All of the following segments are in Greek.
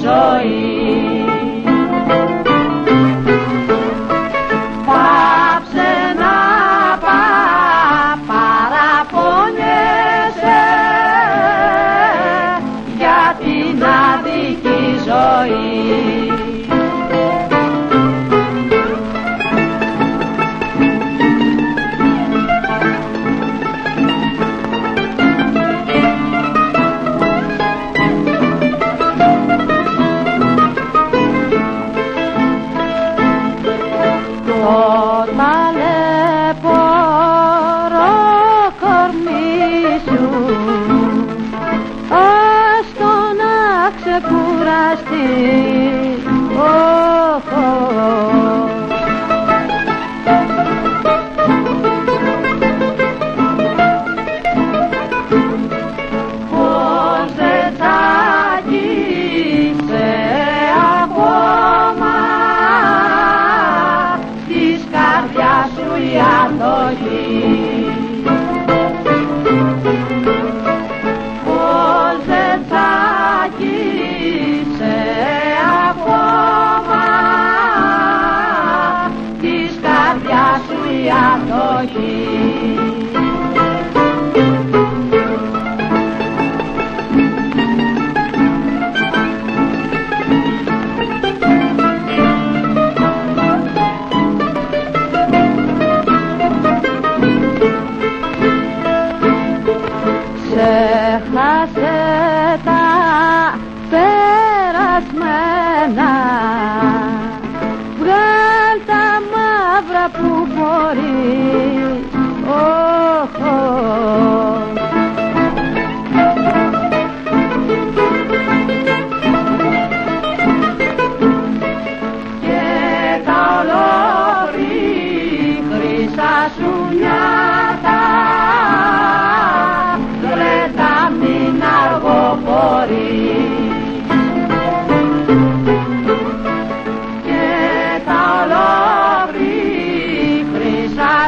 所以 το ταλαιπωρό κορμί σου ας το να ξεκουραστεί Asuya Toshi.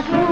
Thank you.